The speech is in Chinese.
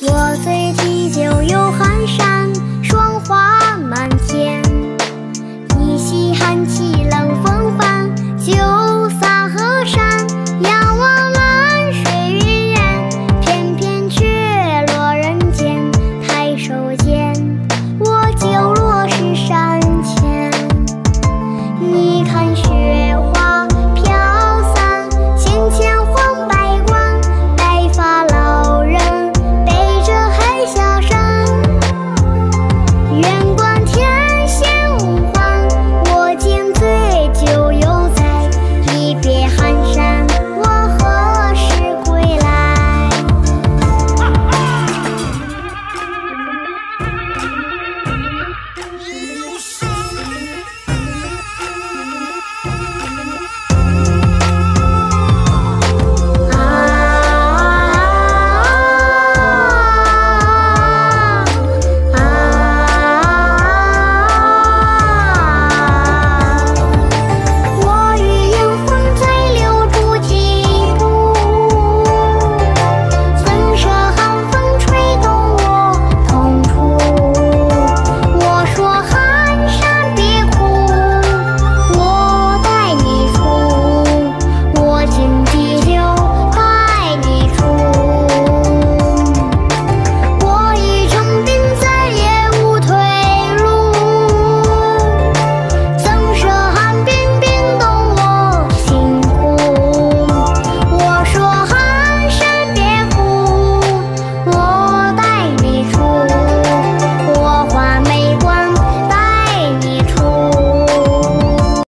我最。